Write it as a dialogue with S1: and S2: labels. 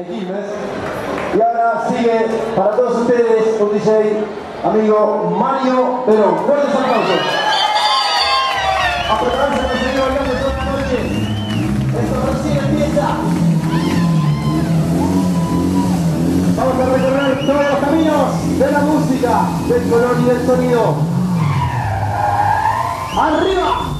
S1: Y ahora sigue para todos ustedes un DJ amigo Mario Perón. Fuertes aplausos. A prepararse para seguir toda la noche. Vamos a recorrer todos los caminos de la música, del color y del sonido. ¡Arriba!